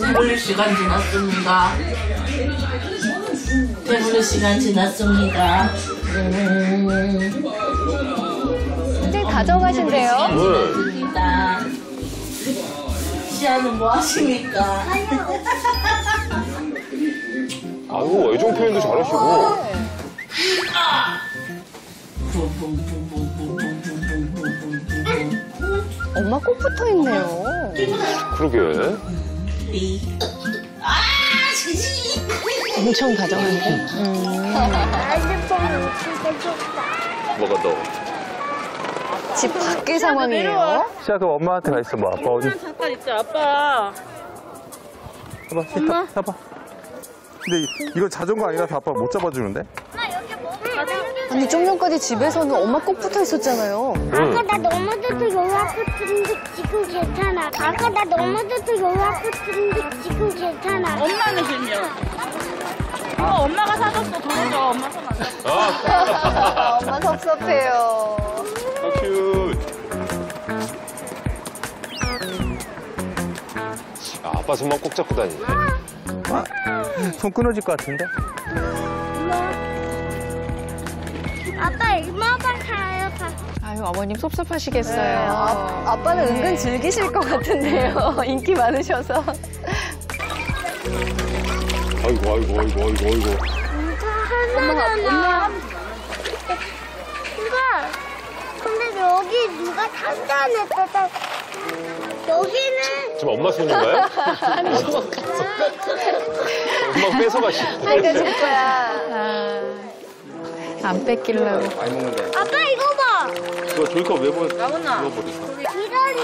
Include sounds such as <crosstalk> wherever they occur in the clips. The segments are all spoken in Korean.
배불릴 시간 지났습니다. 배불릴 시간 지났습니다. 음, 다정하신데요. 지났습니다. 시아는 뭐 하십니까? <laughs> 아유, 애정 표현도 잘하시고. 엄마 꼭 붙어 있네요. 그러게. 아, 지지! 엄청 다정한데. 뭐가 더? 집 밖의 상황이에요. 시아 그럼 엄마한테 가 있어 뭐 아빠 어디 잠깐 있자, 아빠. 타봐 시타 타봐 근데 이- 이거 자전거 아니라서 아빠 못 잡아주는데? 아니 좀 전까지 집에서는 엄마 꼭 붙어 있었잖아요. 아까 나 넘어져도 여기 아프트인데 지금 괜찮아. 아까 나 넘어져도 여기 아프트인데 지금 괜찮아. 엄마는 싫냐? 이거 엄마가 사줬어, 돈 줘. 엄마 손안 줘. 아, 엄마 섭섭해요. 아, 큐. 아, 아빠 손만 꼭 잡고 다니네. 손 끊어질 것 같은데? 아빠 아유, 어머님 섭섭하시겠어요. 네, 아, 아빠는 은근 즐기실 것 같은데요. <laughs> 인기 많으셔서. 아이고, 아이고, 아이고, 아이고, 아이고. 저 하나잖아. 누가? 근데 여기 누가 상자냈다. 여기는 지금 엄마 손인가요? 엄마 뺏어가시. 아이가 줄 거야. 아, 안 뺏기려고. 아빠 이거 봐. 그거 조이컵 왜 버렸어? 이거 버렸어? 기다리.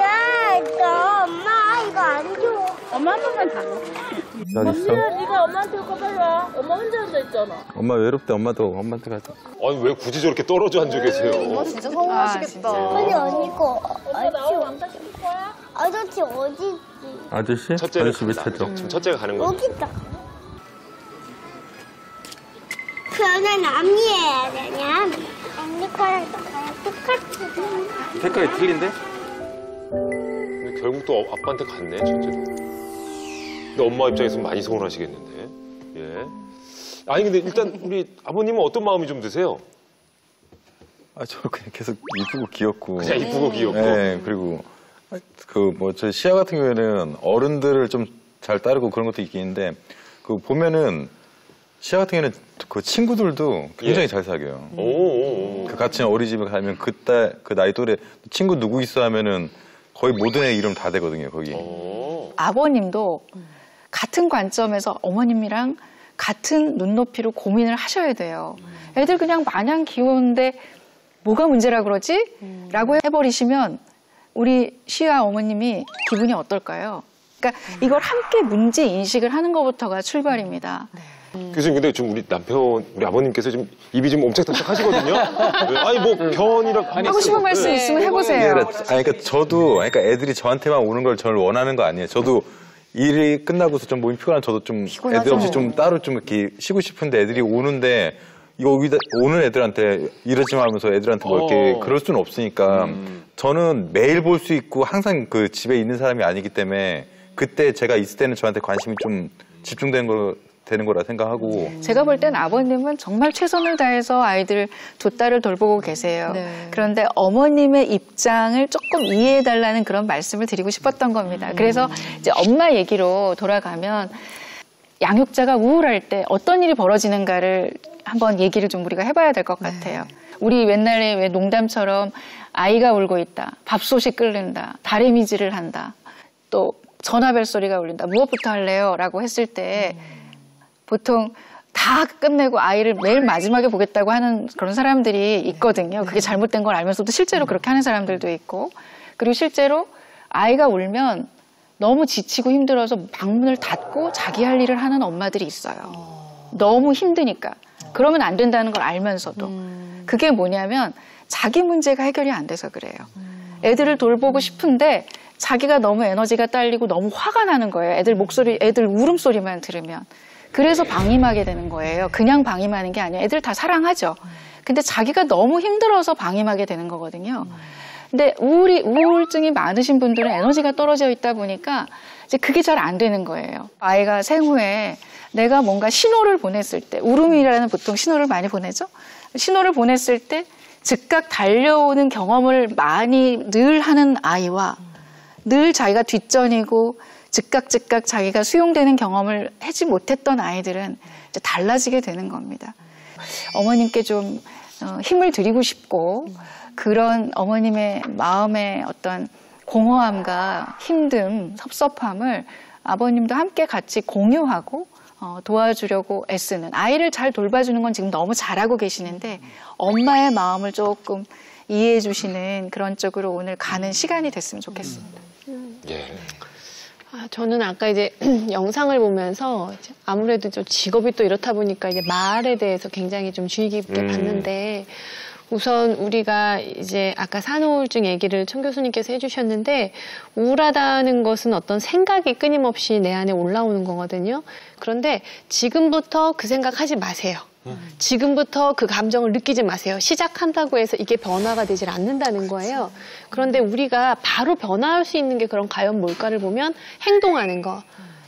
야, 너 엄마 이거 안 줘. 엄마 한 번만 줘. 난 있어 네가 엄마한테 이거 와. 엄마 혼자 앉아 있잖아. 엄마 외롭대 엄마도 엄마한테 가자 아니, 왜 굳이 저렇게 떨어져 앉아 계세요? 진짜 서운하시겠다. 아니 언니고. 엄마 나오고 안 사줄 거야? 아저씨 어디? 아저씨? 첫째를 아저씨 몇 갑니다. 차죠? 지금 첫째가 가는 거죠. 여기 있다. 그러면 언니 해야 되냐? 언니 거랑 똑같아. 색깔이 틀린데? 근데 결국 또 아빠한테 갔네, 첫째도. 근데 엄마 입장에서 많이 서운하시겠는데. 예. 아니, 근데 일단 우리 아버님은 어떤 마음이 좀 드세요? 아, 저 그냥 계속 이쁘고 귀엽고. 그냥 이쁘고 귀엽고. 네, 그리고 그 뭐 저 시아 같은 경우에는 어른들을 좀 잘 따르고 그런 것도 있긴 한데 그 보면은 시아 같은 경우에는 그 친구들도 굉장히 예. 잘 사귀어요. 오, 오. 그 같이 어린이집에 가면 그때 그 나이 또래 친구 누구 있어 하면은 거의 모든 애 이름 다 되거든요, 거기. 오. 아버님도 같은 관점에서 어머님이랑 같은 눈높이로 고민을 하셔야 돼요. 애들 그냥 마냥 귀여운데 뭐가 문제라 그러지? 라고 해버리시면 우리 시아 어머님이 기분이 어떨까요? 그러니까 이걸 함께 문제 인식을 하는 것부터가 출발입니다. 교수님, 근데 지금 우리 남편, 우리 아버님께서 지금 입이 좀 엄청딱딱 하시거든요? 네. 아니, 뭐, 변이라. 하고 싶은 말씀 있으면 해보세요. 아니, 그러니까 저도 그러니까 애들이 저한테만 오는 걸 저를 원하는 거 아니에요. 저도 일이 끝나고서 좀 몸이 피곤한 저도 좀 피곤하죠. 애들 없이 좀 따로 좀 이렇게 쉬고 싶은데 애들이 오는데 여기다 오는 애들한테 이러지 마 하면서 애들한테 뭐 이렇게 어. 그럴 수는 없으니까 저는 매일 볼 수 있고 항상 그 집에 있는 사람이 아니기 때문에 그때 제가 있을 때는 저한테 관심이 좀 집중되는 거 되는 거라 생각하고 제가 볼 땐 아버님은 정말 최선을 다해서 아이들 두 딸을 돌보고 계세요. 네. 그런데 어머님의 입장을 조금 이해해 달라는 그런 말씀을 드리고 싶었던 겁니다. 그래서 이제 엄마 얘기로 돌아가면 양육자가 우울할 때 어떤 일이 벌어지는가를 한번 얘기를 좀 우리가 해봐야 될 것 같아요. 우리 옛날에 왜 농담처럼 아이가 울고 있다, 밥솥이 끓는다, 다리미질을 한다, 또 전화벨 소리가 울린다, 무엇부터 할래요? 라고 했을 때 보통 다 끝내고 아이를 매일 마지막에 보겠다고 하는 그런 사람들이 있거든요. 그게 잘못된 걸 알면서도 실제로 그렇게 하는 사람들도 있고. 그리고 실제로 아이가 울면 너무 지치고 힘들어서 방문을 닫고 자기 할 일을 하는 엄마들이 있어요. 너무 힘드니까. 그러면 안 된다는 걸 알면서도. 그게 뭐냐면 자기 문제가 해결이 안 돼서 그래요. 애들을 돌보고 싶은데 자기가 너무 에너지가 딸리고 너무 화가 나는 거예요. 애들 목소리, 애들 울음소리만 들으면. 그래서 방임하게 되는 거예요. 그냥 방임하는 게 아니에요. 애들 다 사랑하죠. 근데 자기가 너무 힘들어서 방임하게 되는 거거든요. 근데 우울이 우울증이 많으신 분들은 에너지가 떨어져 있다 보니까 이제 그게 잘 안 되는 거예요. 아이가 생후에 내가 뭔가 신호를 보냈을 때 울음이라는 보통 신호를 많이 보내죠. 신호를 보냈을 때 즉각 달려오는 경험을 많이 늘 하는 아이와 늘 자기가 뒷전이고 즉각 즉각 자기가 수용되는 경험을 하지 못했던 아이들은 이제 달라지게 되는 겁니다. 어머님께 좀 어, 힘을 드리고 싶고 그런 어머님의 마음의 어떤 공허함과 힘듦, 섭섭함을 아버님도 함께 같이 공유하고 어, 도와주려고 애쓰는 아이를 잘 돌봐주는 건 지금 너무 잘하고 계시는데 엄마의 마음을 조금 이해해 주시는 그런 쪽으로 오늘 가는 시간이 됐으면 좋겠습니다. 예. 아, 저는 아까 이제 <clears throat> 영상을 보면서 이제 아무래도 좀 직업이 또 이렇다 보니까 이제 말에 대해서 굉장히 좀 주의 깊게 음. 봤는데 우선 우리가 이제 아까 산후우울증 얘기를 청 교수님께서 해주셨는데 우울하다는 것은 어떤 생각이 끊임없이 내 안에 올라오는 거거든요. 그런데 지금부터 그 생각 하지 마세요. 지금부터 그 감정을 느끼지 마세요. 시작한다고 해서 이게 변화가 되질 않는다는 거예요. 그런데 우리가 바로 변화할 수 있는 게 그런 과연 뭘까를 보면 행동하는 거.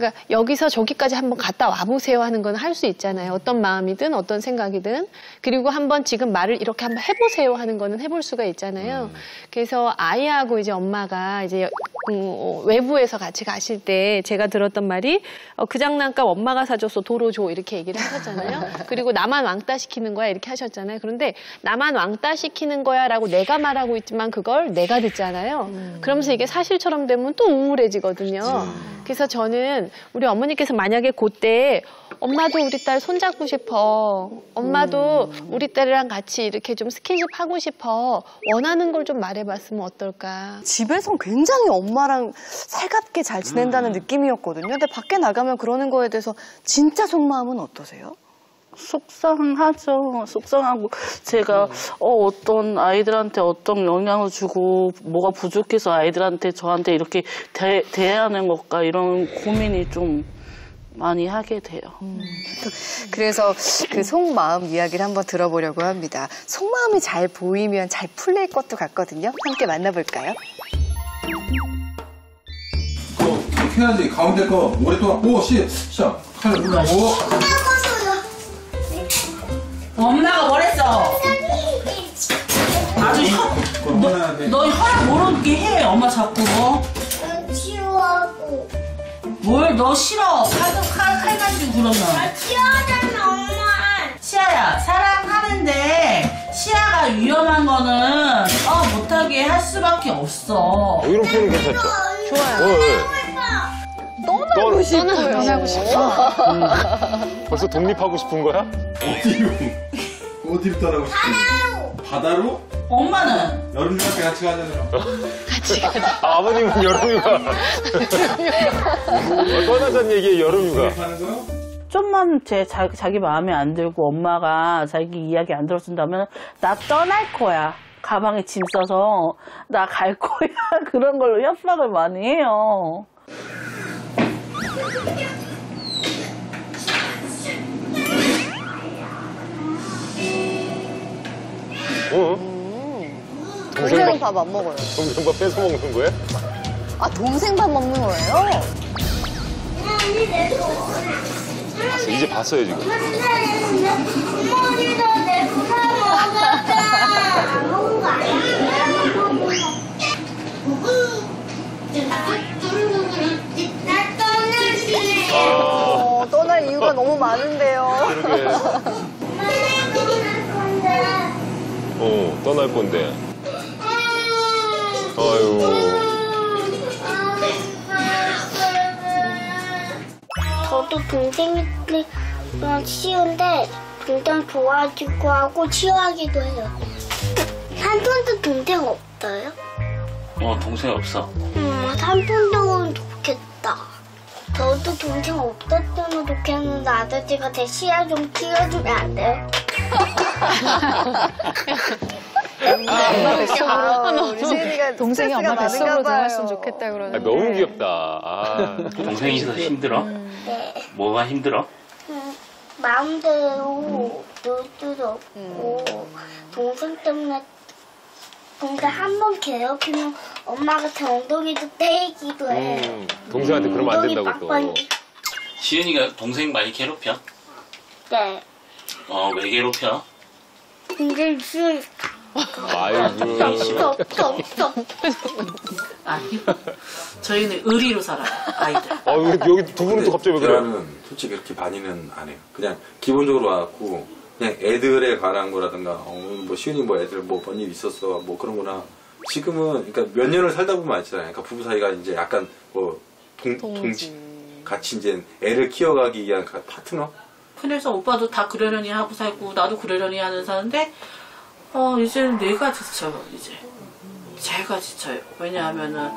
그러니까 여기서 저기까지 한번 갔다 와보세요 하는 건 할 수 있잖아요. 어떤 마음이든 어떤 생각이든. 그리고 한번 지금 말을 이렇게 한번 해보세요 하는 거는 해볼 수가 있잖아요. 그래서 아이하고 이제 엄마가 이제 음, 어, 외부에서 같이 가실 때 제가 들었던 말이 어, 그 장난감 엄마가 사줘서 도로 줘 이렇게 얘기를 하셨잖아요. <laughs> 그리고 나만 왕따 시키는 거야 이렇게 하셨잖아요. 그런데 나만 왕따 시키는 거야라고 내가 말하고 있지만 그걸 내가 듣잖아요. 그러면서 이게 사실처럼 되면 또 우울해지거든요. 그래서 저는 우리 어머니께서 만약에 그때 엄마도 우리 딸 손잡고 싶어. 엄마도 우리 딸이랑 같이 이렇게 좀 스킨십 하고 싶어. 원하는 걸 좀 말해봤으면 어떨까. 집에선 굉장히 엄마랑 살갑게 잘 지낸다는 느낌이었거든요. 근데 밖에 나가면 그러는 거에 대해서 진짜 속마음은 어떠세요? 속상하죠. 속상하고 제가 어, 어떤 아이들한테 어떤 영향을 주고 뭐가 부족해서 아이들한테 저한테 이렇게 대, 대하는 것과 이런 고민이 좀 많이 하게 돼요. 그래서 그 속마음 이야기를 한번 들어보려고 합니다. 속마음이 잘 보이면 잘 풀릴 것도 같거든요. 함께 만나볼까요? 그거 이렇게 해야지. 가운데 거 오랫동안. 오, 시, 시작. 칼, 오. 엄마가 뭐랬어? 아주 혀, 돼. 너 혈압 모르게 해. 엄마 자꾸. 치워하고 뭘 너 싫어. 칼, 칼, 칼 가지고 그러면. 치워하자면 엄마 시아야, 사랑하는데 시아가 위험한 거는 어, 못하게 할 수밖에 없어. 어, 이런 표현 괜찮죠? 좋아요. 떠나고 싶어요. 떠나고 싶어. 벌써 독립하고 싶은 거야? 어디로? 어디로 따라고 싶어? 바다로? 엄마는 여름휴가 같이 가자잖아. 아, 아버님은 여름휴가. <laughs> 어, 떠나자는 얘기에 여름휴가. 좀만 제 자, 자기 마음에 안 들고 엄마가 자기 이야기 안 들어준다면 나 떠날 거야. 가방에 짐 싸서 나 갈 거야. <laughs> 그런 걸로 협박을 많이 해요. 어? 동생은 동생 밥안 먹어요. 동생 밥 뺏어 먹는 거야? 아, 동생 밥 먹는 거예요? 봤어, 이제 봤어요, 지금. 어머니도 내 부산 먹었다 안 먹은 거 아니야? 나 떠나지 어, 떠날 이유가 너무 많은데요. 그러게. 엄마 떠날 건데 어, 떠날 건데. 아유. 저도 동생이랑 치우는데 동생 도와주고 하고 치유하기도 해요. <laughs> 삼촌도 동생 없어요? 어, 동생 없어. 음, 삼촌도 좋겠다. 저도 동생 없었으면 좋겠는데 아저씨가 제 시야 좀 키워주면 안 돼요? <laughs> 엄마 뱃속으로 우리 세린이가 동생이 엄마 뱃속으로. 들어갔으면 좋겠다 아, 그러는데. 너무 귀엽다. 아. 동생이 있어서 힘들어? 네. 뭐가 힘들어? 음, 마음대로 놀 수도 없고 동생 때문에 근데 한번 괴롭히면 엄마가 제 엉덩이도 때리기도 해. 음, 동생한테 그러면 안 된다고 또. 빡빡이. 지은이가 동생 많이 괴롭혀? 네. 어, 왜 괴롭혀? 근데 지금 아이고. 없어 없어 없어. 아니요. 저희는 의리로 살아요, 아이들. 아, 왜 여기 두 분은 또 갑자기 왜 그래? 대화는 솔직히 그렇게 많이는 안 해요. 그냥 기본적으로 와갖고 그냥 애들에 관한 거라든가 어, 뭐 시윤이 뭐 애들 뭐 뭔 일 있었어 뭐 그런 거나 지금은 그러니까 몇 년을 살다 보면 알잖아요. 그러니까 부부 사이가 이제 약간 뭐 동, 동지 같이 이제 애를 키워가기 위한 가- 파트너 그래서 오빠도 다 그러려니 하고 살고 나도 그러려니 하는 사는데 어 이제는 내가 지쳐요 이제. 제가 지쳐요. 왜냐하면은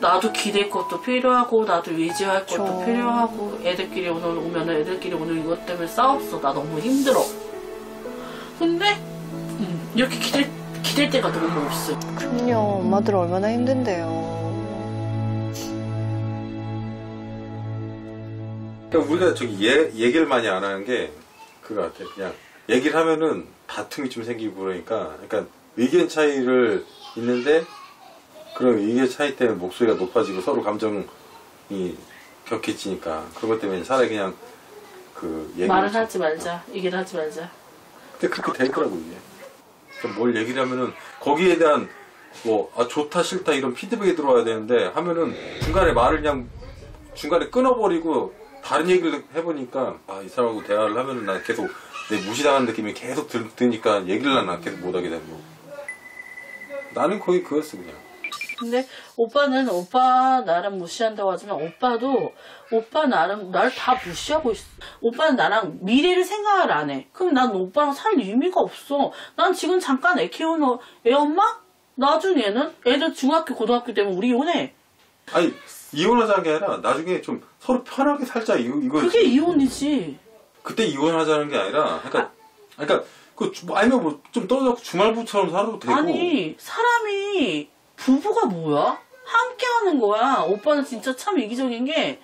나도 기댈 것도 필요하고 나도 의지할 것도 필요하고 애들끼리 오늘 오면은 애들끼리 오늘 이것 때문에 싸웠어. 나 너무 힘들어. 근데 음, 이렇게 기댈 기댈 때가 너무 없어 그럼요. 엄마들 얼마나 힘든데요. 그러니까 우리가 저기 얘, 얘기를 많이 안 하는 게 그거 같아. 그냥 얘기를 하면은 다툼이 좀 생기고 그러니까, 그러니까 의견 차이를 있는데 그런 의견 차이 때문에 목소리가 높아지고 서로 감정이 격해지니까 그것 때문에 차라리 그냥 그 얘기를 말을 좀- 하지 말자 얘기를 하지 말자 근데 그렇게 되더라고 이게. 그러니까 뭘 얘기를 하면은 거기에 대한 뭐 아, 좋다 싫다 이런 피드백이 들어와야 되는데 하면은 중간에 말을 그냥 중간에 끊어버리고 다른 얘기를 해보니까 아 이 사람하고 대화를 하면은 난 계속 내 무시당한 느낌이 계속 들, 드니까 얘기를 난 계속 못하게 되고 나는 거의 그였어 그냥. 근데 오빠는 오빠 나랑 무시한다고 하지만 오빠도 오빠 나랑 날다 무시하고 있어. 오빠는 나랑 미래를 생각을 안 해. 그럼 난 오빠랑 살 의미가 없어. 난 지금 잠깐 애 키우는 애 엄마? 나중에는 애들 중학교 고등학교 되면 우리 이혼해. 아니 이혼하자는 게 아니라 나중에 좀 서로 편하게 살자 이거 이거 그게 이혼이지. 그때 이혼하자는 게 아니라 그러니까 그러니까 그 주- 뭐 아니면 뭐 좀 떨어져 주말부처럼 살아도 되고 아니 사람이 부부가 뭐야? 함께 하는 거야. 오빠는 진짜 참 이기적인 게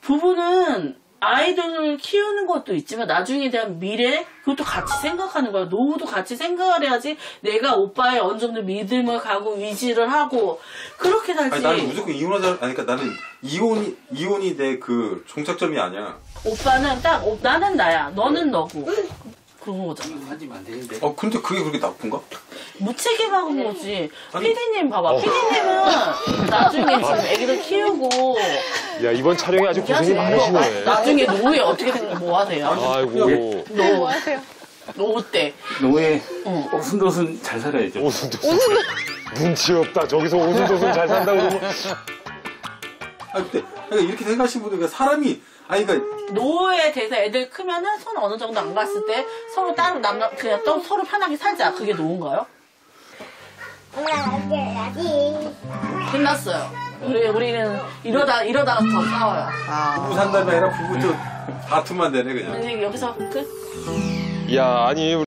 부부는 아이들을 키우는 것도 있지만 나중에 대한 미래 그것도 같이 생각하는 거야. 노후도 같이 생각을 해야지 내가 오빠의 어느 정도 믿음을 가고 위지를 하고 그렇게 살지. 아니 나는 무조건 이혼하자 아니 그러니까 나는 이혼이 이혼이 내 그 종착점이 아니야. 오빠는 딱 오- 나는 나야. 너는 너고. 그런 거잖아. 하지면 안 되는데. 어 근데 그게 그렇게 나쁜가? 무책임한 거지. 피디님 봐봐. 피디님은 나중에 지금 애기를 키우고 야, 이번 촬영에 아주 고생이 많으시네. 나중에 노후에 어떻게 생뭐 하세요? 아이고. 노후 하세요? 노후 때. 노예 어. 오순도순 잘 살아야죠. 오순도순. 눈치 없다. 저기서 오순도순 잘 산다 그러면. 아 근데 그러니까 이렇게 생각하시는 분들 그러니까 사람이 아니 그러니까 노후에 대해서 애들 크면은 손 어느 정도 안 갔을 때 서로 따로 남 그냥 또 서로 편하게 살자. 그게 노후인가요? 끝났어요. 우리 우리는 이러다 이러다가 더 싸워요. 부부 산다면 아니라 부부 좀 다툼만 되네 그냥. 이제 여기서 끝. 야, 아니.